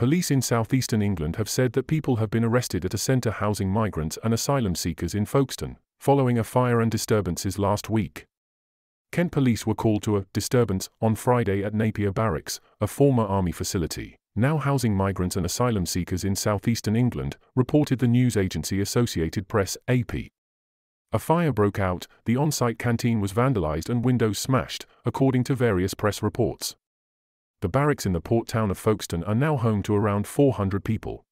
Police in southeastern England have said that people have been arrested at a centre housing migrants and asylum seekers in Folkestone, following a fire and disturbances last week. Kent police were called to a disturbance on Friday at Napier Barracks, a former army facility, now housing migrants and asylum seekers in southeastern England, reported the news agency Associated Press, AP. A fire broke out, the on-site canteen was vandalised and windows smashed, according to various press reports. The barracks in the port town of Folkestone are now home to around 400 people.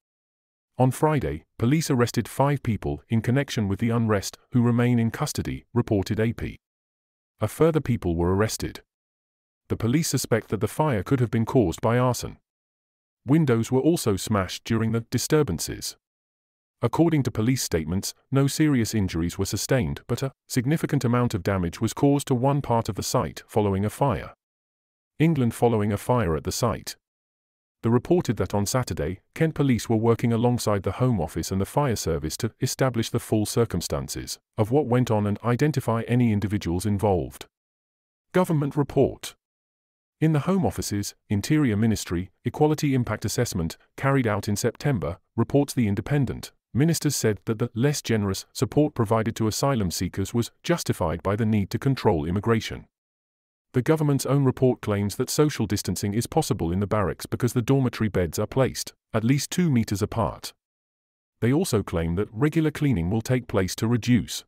On Friday, police arrested five people in connection with the unrest who remain in custody, reported AP. A further people were arrested. The police suspect that the fire could have been caused by arson. Windows were also smashed during the disturbances. According to police statements, no serious injuries were sustained, but a significant amount of damage was caused to one part of the site following a fire. England following a fire at the site. The reported that on Saturday, Kent police were working alongside the Home Office and the fire service to establish the full circumstances of what went on and identify any individuals involved. Government report. In the Home Office's Interior Ministry Equality Impact Assessment, carried out in September, reports The Independent, ministers said that the less generous support provided to asylum seekers was justified by the need to control immigration. The government's own report claims that social distancing is possible in the barracks because the dormitory beds are placed at least two meters apart. They also claim that regular cleaning will take place to reduce.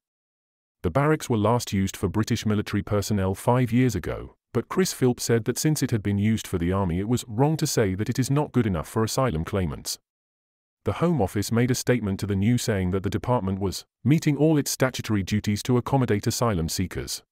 The barracks were last used for British military personnel five years ago, but Chris Philp said that since it had been used for the army, it was wrong to say that it is not good enough for asylum claimants. The Home Office made a statement to the New saying that the department was meeting all its statutory duties to accommodate asylum seekers.